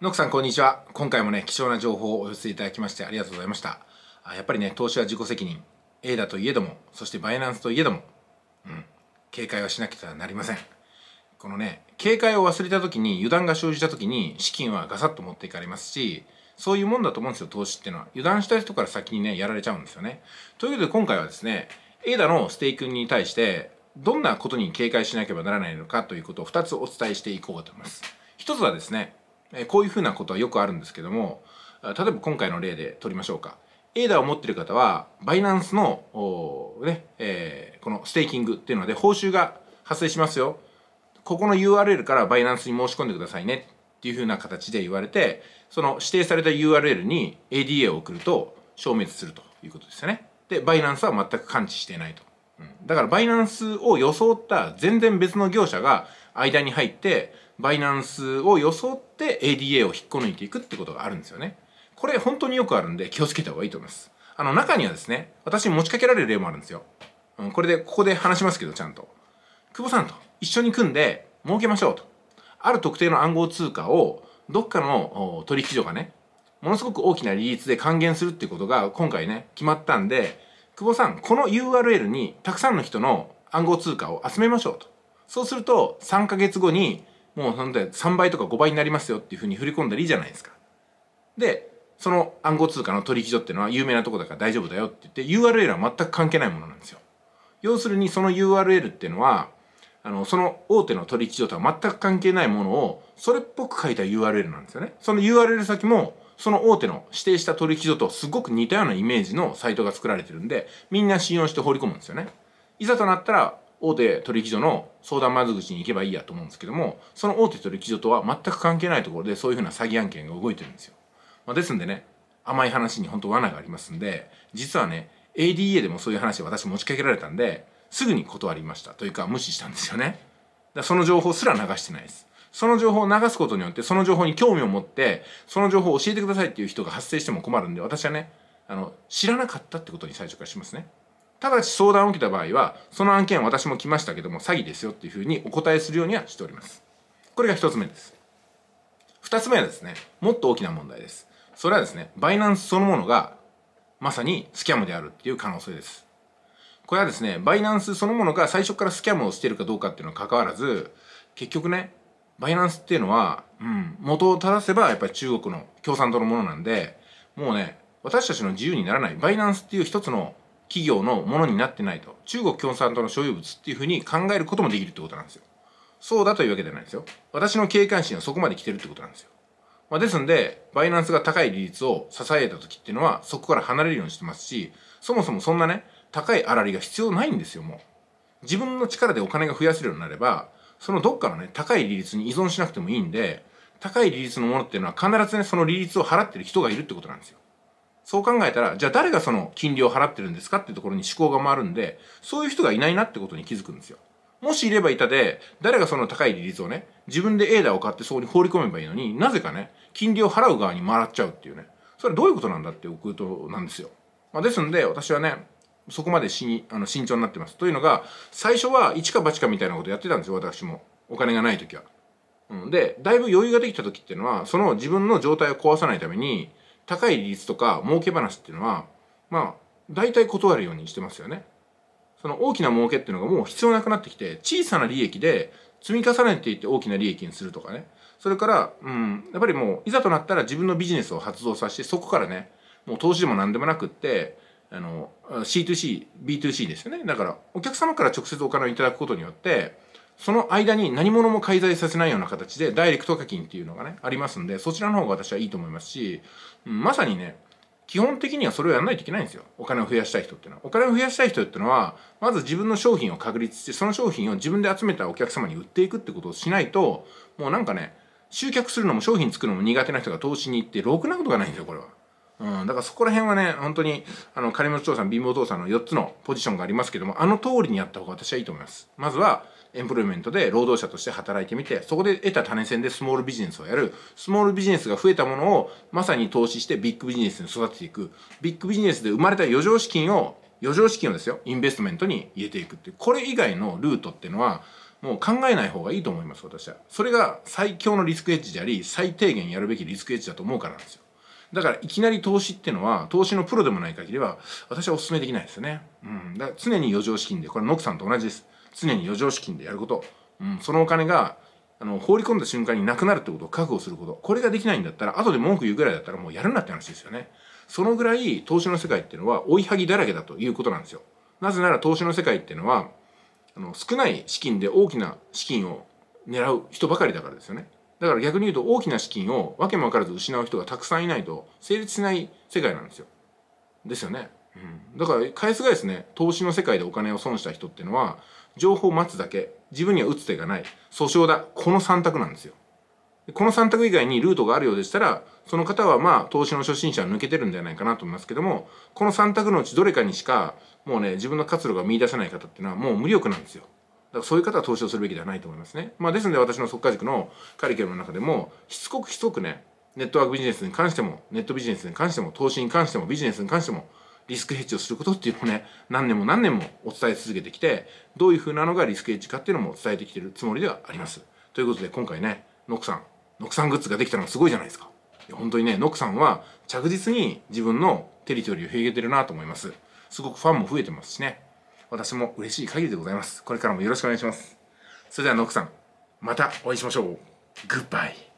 ノクさんこんにちは。今回もね貴重な情報をお寄せいただきましてありがとうございました。あやっぱりね投資は自己責任。A だといえどもそしてバイナンスといえどもうん警戒はしなきゃなりません。このね警戒を忘れた時に油断が生じた時に資金はガサッと持っていかれますしそういうもんだと思うんですよ投資っていうのは。油断した人から先にねやられちゃうんですよね。ということで今回はですね A ダのステークに対してどんなことに警戒しなければならないのかということを2つお伝えしていこうと思います。一つはですねこういうふうなことはよくあるんですけども例えば今回の例で取りましょうか。A ダを持ってる方はバイナンスのね、えー、このステーキングっていうので報酬が発生しますよ。ここの URL からバイナンスに申し込んでくださいね。っていうふうな形で言われてその指定された URL に ADA を送ると消滅するということですよね。でバイナンスは全く感知していないと、うん、だからバイナンスを装った全然別の業者が間に入ってバイナンスを装って ADA を引っこ抜いていくってことがあるんですよね。これ本当によくあるんで気をつけた方がいいと思います。あの中にはですね私持ちかけられる例もあるんですよ、うん、これでここで話しますけどちゃんと。久保さんと一緒に組んで儲けましょうと。ある特定の暗号通貨をどっかの取引所がねものすごく大きな利率で還元するっていうことが今回ね決まったんで久保さんこの URL にたくさんの人の暗号通貨を集めましょうと。そうすると3ヶ月後にもう本当に3倍とか5倍になりますよっていうふうに振り込んだらいいじゃないですか。でその暗号通貨の取引所っていうのは有名なとこだから大丈夫だよって言って URL は全く関係ないものなんですよ。要するにその URL っていうのはあのその大手の取引所とは全く関係ないものをそれっぽく書いた URL なんですよね。その URL 先もその大手の指定した取引所とすごく似たようなイメージのサイトが作られてるんでみんな信用して放り込むんですよね。いざとなったら大手取引所の相談窓口に行けばいいやと思うんですけどもその大手取引所とは全く関係ないところでそういうふうな詐欺案件が動いてるんですよ、まあ、ですんでね甘い話に本当罠がありますんで実はね ADA でもそういう話私持ちかけられたんですぐに断りました。というか無視したんですよね。だその情報すら流してないです。その情報を流すことによってその情報に興味を持ってその情報を教えてくださいっていう人が発生しても困るんで私はねあの知らなかったってことに最初からしますね。ただし相談を受けた場合はその案件私も来ましたけども詐欺ですよっていうふうにお答えするようにはしております。これが一つ目です。二つ目はですねもっと大きな問題です。それはですねバイナンスそのものがまさにスキャムであるっていう可能性です。これはですねバイナンスそのものが最初からスキャムをしているかどうかっていうのは関わらず結局ねバイナンスっていうのは、うん、元を正せばやっぱり中国の共産党のものなんでもうね私たちの自由にならない。バイナンスっていう一つの企業のものになってないと。中国共産党の所有物っていうふうに考えることもできるってことなんですよ。そうだというわけではないですよ。私の警戒心はそこまで来てるってことなんですよ、まあ、ですんでバイナンスが高い利率を支えた時っていうのはそこから離れるようにしてますしそもそもそんなね高い粗利が必要ないんですよもう。自分の力でお金が増やせるようになればそのどっかのね高い利率に依存しなくてもいいんで高い利率のものっていうのは必ずねその利率を払ってる人がいるってことなんですよ。そう考えたらじゃあ誰がその金利を払ってるんですかっていうところに思考が回るんでそういう人がいないなってことに気づくんですよもしいればいたで誰がその高い利率をね自分で A ダを買ってそこに放り込めばいいのになぜかね金利を払う側に回っちゃうっていうねそれはどういうことなんだっていうことなんですよ、まあ、ですんで私はねそこまでしあの慎重になってます。というのが、最初は一か八かみたいなことやってたんですよ、私も。お金がない時は。うん、で、だいぶ余裕ができた時っていうのは、その自分の状態を壊さないために、高い利率とか儲け話っていうのは、まあ、大体断るようにしてますよね。その大きな儲けっていうのがもう必要なくなってきて、小さな利益で積み重ねていって大きな利益にするとかね。それから、うん、やっぱりもう、いざとなったら自分のビジネスを発動させて、そこからね、もう投資でも何でもなくって、あの C2C、B2C ですよね。だからお客様から直接お金をいただくことによって、その間に何者も介在させないような形でダイレクト課金っていうのがね、ありますんで、そちらの方が私はいいと思いますし、まさにね、基本的にはそれをやらないといけないんですよ。お金を増やしたい人っていうのは。お金を増やしたい人っていうのは、まず自分の商品を確立して、その商品を自分で集めたお客様に売っていくってことをしないと、もうなんかね、集客するのも商品作るのも苦手な人が投資に行って、ろくなことがないんですよ、これは。うん、だからそこら辺はね、本当に、あの、金持ち父さん、貧乏父さんの4つのポジションがありますけども、あの通りにやった方が私はいいと思います。まずは、エンプロイメントで労働者として働いてみて、そこで得た種銭でスモールビジネスをやる。スモールビジネスが増えたものをまさに投資してビッグビジネスに育てていく。ビッグビジネスで生まれた余剰資金を、余剰資金をですよ、インベストメントに入れていくっていう。これ以外のルートっていうのは、もう考えない方がいいと思います私はそれが最強のリスクエッジであり最低限やるべきリスクエッジだと思うからなんですよだからいきなり投資っていうのは投資のプロでもない限りは私はお勧めできないですよね、うん、だから常に余剰資金でこれノクさんと同じです。常に余剰資金でやること、うん、そのお金があの放り込んだ瞬間になくなるってことを確保すること。これができないんだったら後で文句言うぐらいだったらもうやるなって話ですよね。そのぐらい投資の世界っていうのは追いはぎだらけだということなんですよ。なぜなら投資の世界っていうのはあの少ない資金で大きな資金を狙う人ばかりだからですよね。だから逆に言うと大きな資金を訳も分からず失う人がたくさんいないと成立しない世界なんですよ。ですよね、うん、だから返すがですね投資の世界でお金を損した人っていうのは情報を待つだけ自分には打つ手がない訴訟だこの3択なんですよ。この3択以外にルートがあるようでしたらその方はまあ投資の初心者は抜けてるんじゃないかなと思いますけどもこの3択のうちどれかにしかもうね自分の活路が見出せない方っていうのはもう無力なんですよ。だからそういう方は投資をするべきではないと思いますね。まあ、ですので私の速稼塾のカリキュラムの中でもしつこくしつこくねネットワークビジネスに関してもネットビジネスに関しても投資に関してもビジネスに関してもリスクヘッジをすることっていうのをね何年も何年もお伝え続けてきてどういうふうなのがリスクヘッジかっていうのも伝えてきてるつもりではあります。ということで今回ねノックさんノックさんグッズができたのがすごいじゃないですか。いや本当にねノックさんは着実に自分のテリトリーを広げてるなと思います。すごくファンも増えてますしね私も嬉しい限りでございます。これからもよろしくお願いします。それではノックさんまたお会いしましょう。グッバイ。